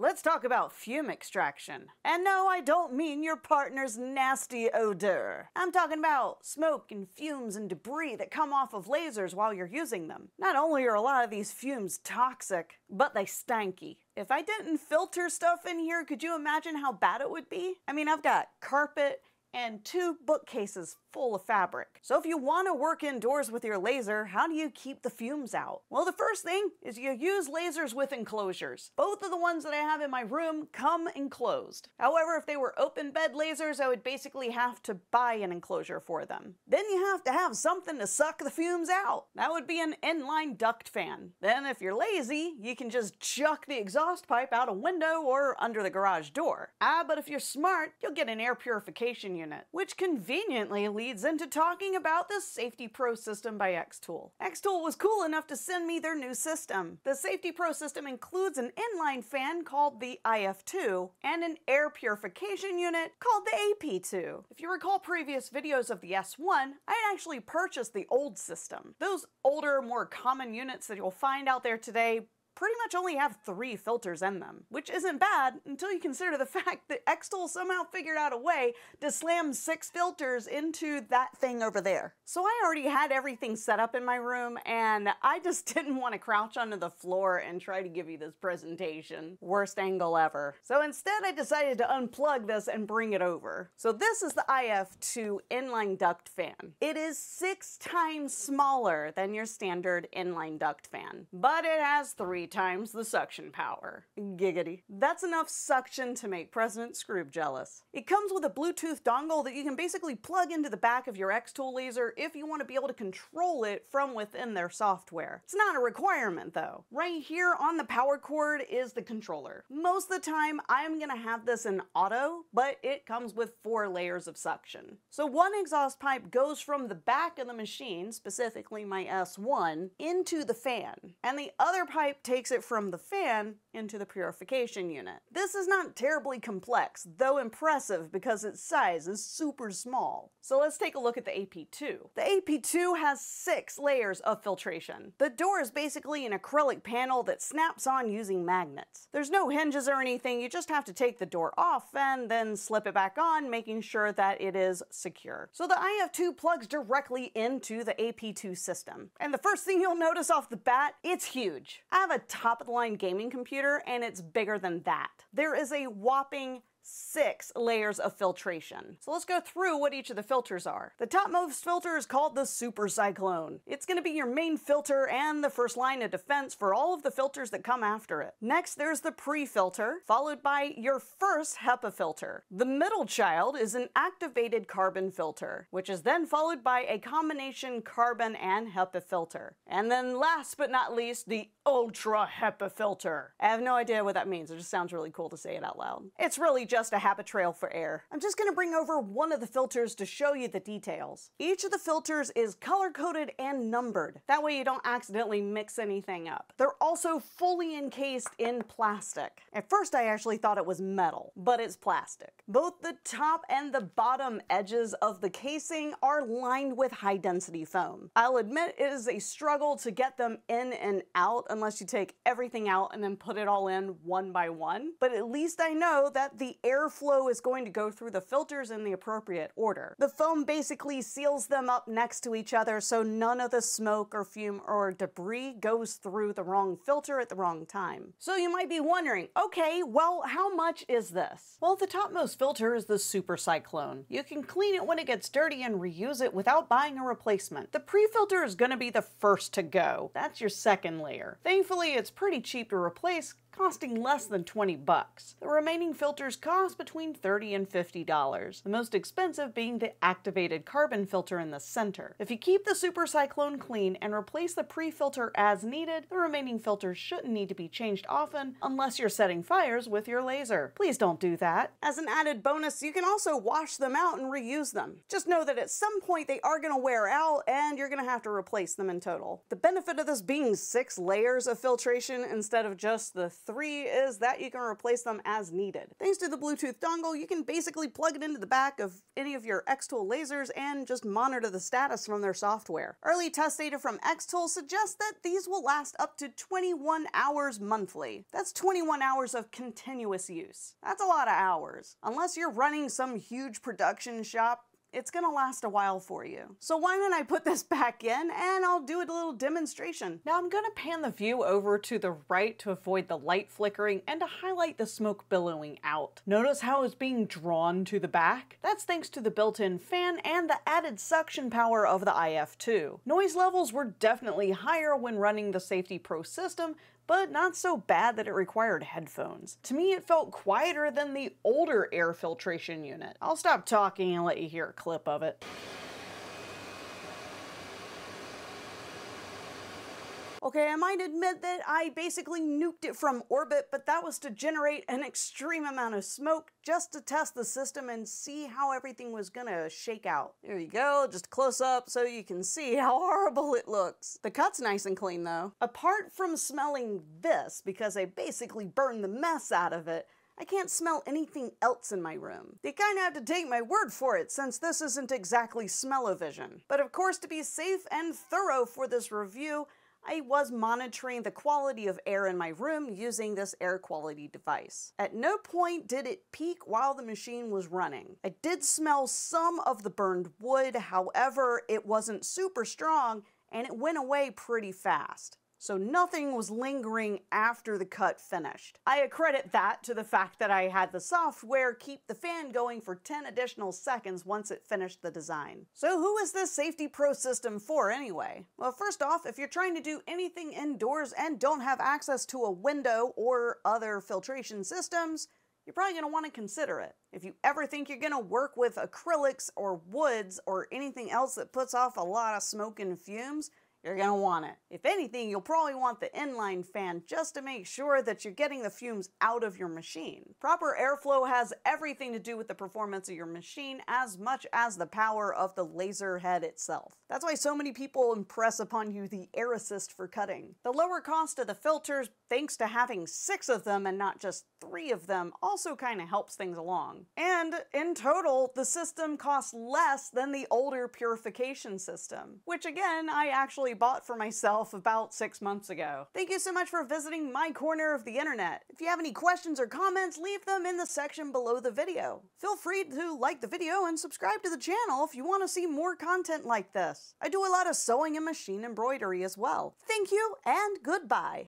Let's talk about fume extraction. And no, I don't mean your partner's nasty odor. I'm talking about smoke and fumes and debris that come off of lasers while you're using them. Not only are a lot of these fumes toxic, but they stanky. If I didn't filter stuff in here, could you imagine how bad it would be? I mean, I've got carpet and two bookcases full of fabric. So if you want to work indoors with your laser, how do you keep the fumes out? Well, the first thing is you use lasers with enclosures. Both of the ones that I have in my room come enclosed. However, if they were open bed lasers, I would basically have to buy an enclosure for them. Then you have to have something to suck the fumes out. That would be an inline duct fan. Then if you're lazy, you can just chuck the exhaust pipe out a window or under the garage door. Ah, but if you're smart, you'll get an air purification unit, which conveniently leads into talking about the Safety Pro system by Xtool. Xtool was cool enough to send me their new system. The Safety Pro system includes an inline fan called the IF2 and an air purification unit called the AP2. If you recall previous videos of the S1, I had actually purchased the old system. Those older, more common units that you'll find out there today pretty much only have three filters in them, which isn't bad until you consider the fact that Xtool somehow figured out a way to slam six filters into that thing over there. So I already had everything set up in my room and I just didn't want to crouch onto the floor and try to give you this presentation. Worst angle ever. So instead I decided to unplug this and bring it over. So this is the IF2 inline duct fan. It is six times smaller than your standard inline duct fan, but it has three times the suction power. Giggity. That's enough suction to make President Skroob jealous. It comes with a Bluetooth dongle that you can basically plug into the back of your Xtool laser if you want to be able to control it from within their software. It's not a requirement though. Right here on the power cord is the controller. Most of the time I'm gonna have this in auto, but it comes with four layers of suction. So one exhaust pipe goes from the back of the machine, specifically my S1, into the fan, and the other pipe takes takes it from the fan into the purification unit. This is not terribly complex, though impressive because its size is super small. So let's take a look at the AP2. The AP2 has six layers of filtration. The door is basically an acrylic panel that snaps on using magnets. There's no hinges or anything, you just have to take the door off and then slip it back on, making sure that it is secure. So the IF2 plugs directly into the AP2 system. And the first thing you'll notice off the bat, it's huge. I have a top of the line gaming computer and it's bigger than that. There is a whopping six layers of filtration. So let's go through what each of the filters are. The topmost filter is called the Super Cyclone. It's going to be your main filter and the first line of defense for all of the filters that come after it. Next, there's the pre-filter, followed by your first HEPA filter. The middle child is an activated carbon filter, which is then followed by a combination carbon and HEPA filter. And then last but not least, the Ultra HEPA filter. I have no idea what that means. It just sounds really cool to say it out loud. It's really just a HEPA trail for air. I'm just gonna bring over one of the filters to show you the details. Each of the filters is color coded and numbered. That way you don't accidentally mix anything up. They're also fully encased in plastic. At first I actually thought it was metal, but it's plastic. Both the top and the bottom edges of the casing are lined with high density foam. I'll admit it is a struggle to get them in and out unless you take everything out and then put it all in one by one, but at least I know that the airflow is going to go through the filters in the appropriate order. The foam basically seals them up next to each other so none of the smoke or fume or debris goes through the wrong filter at the wrong time. So you might be wondering, okay, well, how much is this? Well, the topmost filter is the Super Cyclone. You can clean it when it gets dirty and reuse it without buying a replacement. The pre-filter is going to be the first to go. That's your second layer. Thankfully, it's pretty cheap to replace costing less than 20 bucks. The remaining filters cost between 30 and $50, the most expensive being the activated carbon filter in the center. If you keep the Super Cyclone clean and replace the pre-filter as needed, the remaining filters shouldn't need to be changed often unless you're setting fires with your laser. Please don't do that. As an added bonus, you can also wash them out and reuse them. Just know that at some point they are going to wear out and you're going to have to replace them in total. The benefit of this being six layers of filtration instead of just the three is that you can replace them as needed. Thanks to the Bluetooth dongle, you can basically plug it into the back of any of your Xtool lasers and just monitor the status from their software. Early test data from Xtool suggests that these will last up to 21 hours monthly. That's 21 hours of continuous use. That's a lot of hours. Unless you're running some huge production shop, it's gonna last a while for you. So why don't I put this back in and I'll do a little demonstration. Now I'm gonna pan the view over to the right to avoid the light flickering and to highlight the smoke billowing out. Notice how it's being drawn to the back? That's thanks to the built-in fan and the added suction power of the IF2. Noise levels were definitely higher when running the Safety Pro system, but not so bad that it required headphones. To me, it felt quieter than the older air filtration unit. I'll stop talking and let you hear a clip of it. Okay, I might admit that I basically nuked it from orbit, but that was to generate an extreme amount of smoke just to test the system and see how everything was gonna shake out. There you go, just close up so you can see how horrible it looks. The cut's nice and clean though. Apart from smelling this, because I basically burned the mess out of it, I can't smell anything else in my room. They kinda have to take my word for it, since this isn't exactly smell-o-vision. But of course, to be safe and thorough for this review, I was monitoring the quality of air in my room using this air quality device. At no point did it peak while the machine was running. I did smell some of the burned wood, however, it wasn't super strong and it went away pretty fast so nothing was lingering after the cut finished. I accredit that to the fact that I had the software keep the fan going for 10 additional seconds once it finished the design. So who is this Safety Pro system for anyway? Well, first off, if you're trying to do anything indoors and don't have access to a window or other filtration systems, you're probably going to want to consider it. If you ever think you're going to work with acrylics or woods or anything else that puts off a lot of smoke and fumes, you're going to want it. If anything, you'll probably want the inline fan just to make sure that you're getting the fumes out of your machine. Proper airflow has everything to do with the performance of your machine as much as the power of the laser head itself. That's why so many people impress upon you the air assist for cutting. The lower cost of the filters, thanks to having six of them and not just three of them, also kind of helps things along. And in total, the system costs less than the older purification system, which again, I actually actually bought for myself about six months ago. Thank you so much for visiting my corner of the internet. If you have any questions or comments, leave them in the section below the video. Feel free to like the video and subscribe to the channel if you want to see more content like this. I do a lot of sewing and machine embroidery as well. Thank you and goodbye.